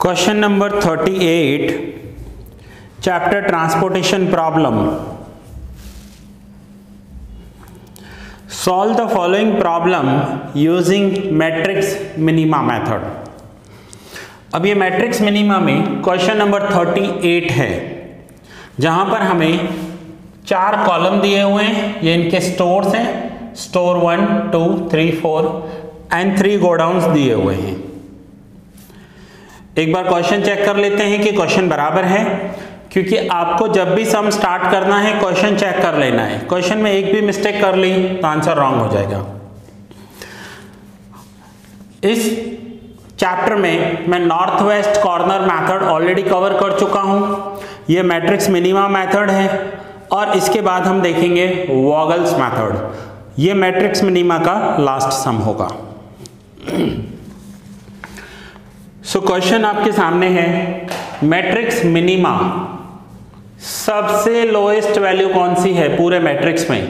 Question number 38 chapter transportation problem solve the following problem using matrix minima method अब ये matrix minima में question number 38 है, जहाँ पर हमें चार कॉलम दिए हुए हैं। ये इनके स्टोर्स हैं। Store one two three four and three godown दिए हुए हैं। एक बार क्वेश्चन चेक कर लेते हैं कि क्वेश्चन बराबर है, क्योंकि आपको जब भी सम स्टार्ट करना है क्वेश्चन चेक कर लेना है। क्वेश्चन में एक भी मिस्टेक कर ली तो आंसर रॉन्ग हो जाएगा। इस चैप्टर में मैं north west corner method already cover कर चुका हूँ। यह मैट्रिक्स मिनिमा मेथड है, और इसके बाद हम देखेंगे वॉगल्स मेथड यह मैट्रिक्स मिनिमा का लास्ट सम होगा। सो क्वेश्चन आपके सामने है मैट्रिक्स मिनिमा सबसे लोएस्ट वैल्यू कौन सी है पूरे मैट्रिक्स में?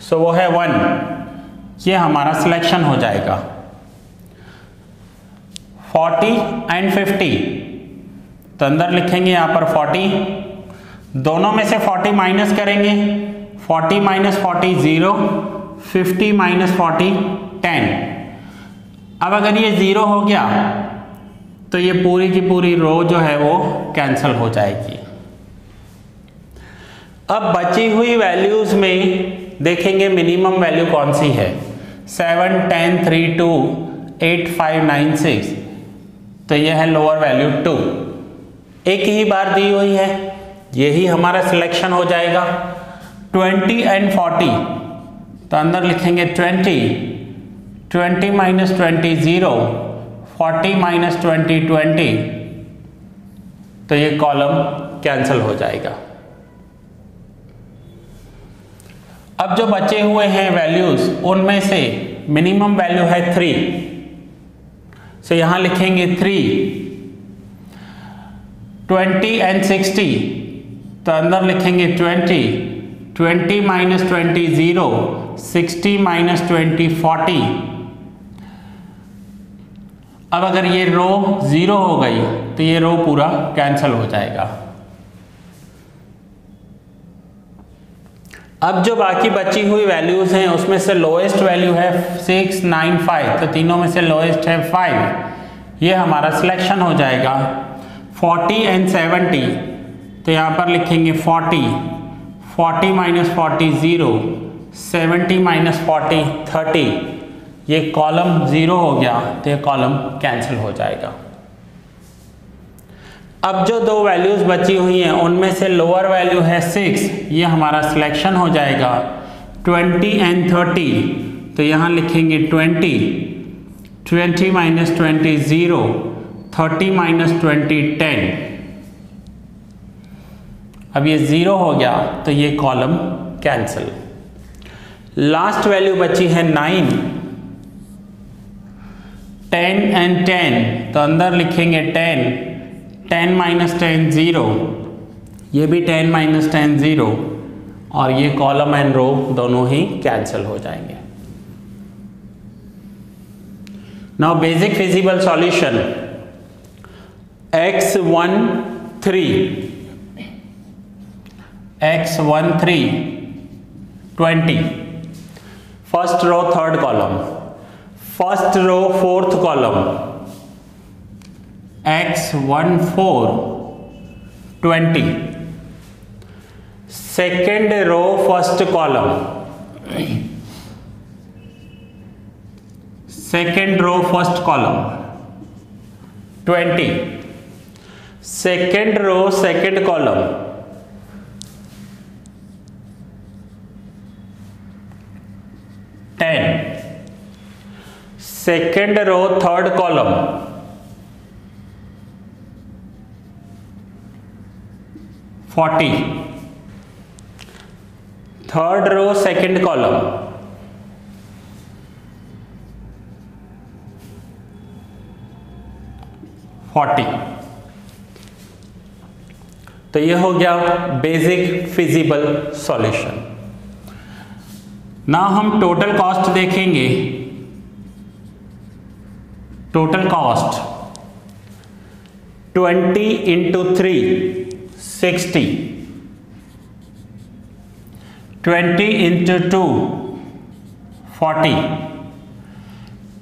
सो so, वो है वन ये हमारा सिलेक्शन हो जाएगा. 40 एंड 50 तो अंदर लिखेंगे यहाँ पर 40 दोनों में से 40 माइनस करेंगे. 40 minus forty zero fifty minus forty ten अब अगर ये ज़ीरो हो गया तो ये पूरी की पूरी रो जो है वो कैंसिल हो जाएगी। अब बची हुई वैल्यूज़ में देखेंगे मिनिमम वैल्यू कौन सी है? Seven ten three two eight five nine six तो यह है लोअर वैल्यू टू एक ही बार दी हुई है, यही हमारा सिलेक्शन हो जाएगा। ट्वेंटी एंड फोर्टी तो अंदर लिखेंगे twenty twenty minus twenty zero forty minus twenty twenty तो ये कॉलम कैंसिल हो जाएगा। अब जो बचे हुए हैं वैल्यूज़, उनमें से मिनिमम वैल्यू है थ्री। सो यहाँ लिखेंगे थ्री। ट्वेंटी एंड सिक्सटी तो अंदर लिखेंगे twenty. Twenty minus twenty zero, sixty minus twenty forty. अब अगर ये रो ज़ीरो हो गई तो ये रो पूरा कैंसिल हो जाएगा। अब जो बाकी बची हुई वैल्यूज़ हैं, उसमें से लोएस्ट वैल्यू है सिक्स नाइन फाइव तो तीनों में से लोएस्ट है फाइव ये हमारा सिलेक्शन हो जाएगा। फोर्टी एंड सेवेंटी तो यहाँ पर लिखेंगे forty forty minus forty zero seventy minus forty thirty ये कॉलम ज़ीरो हो गया तो ये कॉलम कैंसिल हो जाएगा। अब जो दो वैल्यूज़ बची हुई हैं, उनमें से लोअर वैल्यू है सिक्स, ये हमारा सिलेक्शन हो जाएगा। ट्वेंटी एंड थर्टी तो यहाँ लिखेंगे twenty. Twenty minus twenty zero, thirty minus twenty ten. अब ये ज़ीरो हो गया तो ये कॉलम कैंसिल। लास्ट वैल्यू बची है नाइन टेन एंड टेन तो अंदर लिखेंगे ten ten minus ten zero, ये भी टेन माइनस टेन ज़ीरो, और ये कॉलम एंड रो दोनों ही कैंसिल हो जाएँगे। Now basic feasible solution X one three X one three twenty first row third column first row fourth column X one four twenty second row first column second row first column twenty second row second column ten second row third column forty third row second column forty तो ये हो गया basic feasible solution ना हम total cost देखेंगे total cost? 20 into 3 60 20 into 2 40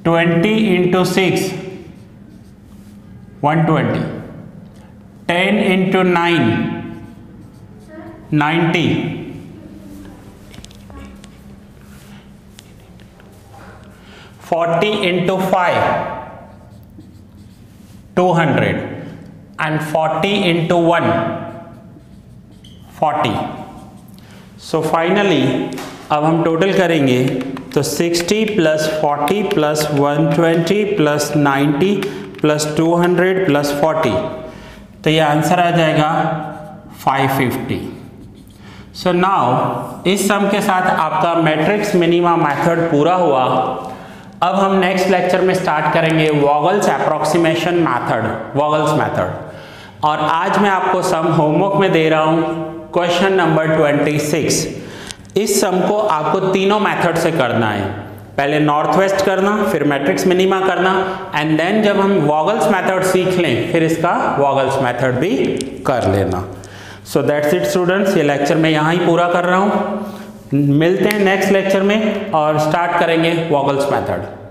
20 into 6 120 10 into 9 90 40 into 5 two hundred and forty into one forty so finally अब हम total करेंगे तो 60 plus 40 plus 120 plus 90 plus 200 plus 40 तो ये आंसर आ जाएगा 550 सो so नाउ इस सम के साथ आपका मैट्रिक्स मिनिमा मेथड पूरा हुआ। अब हम नेक्स्ट लेक्चर में स्टार्ट करेंगे Vogel's approximation method Vogel's method और आज मैं आपको सम होमवर्क में दे रहा हूँ क्वेश्चन नंबर 26 इस सम को आपको तीनों मेथड से करना है। पहले नॉर्थ वेस्ट करना, फिर मैट्रिक्स मिनिमा करना एंड देन जब हम वॉगल्स मेथड सीख लें, फिर इसका वॉगल्स मेथड भी कर लेना। सो दैट्स इट स्टूडेंट्स ये लेक्चर मैं यहाँ ही पूरा कर रहा हूँ। मिलते हैं नेक्स्ट लेक्चर में और स्टार्ट करेंगे वॉगल्स मेथड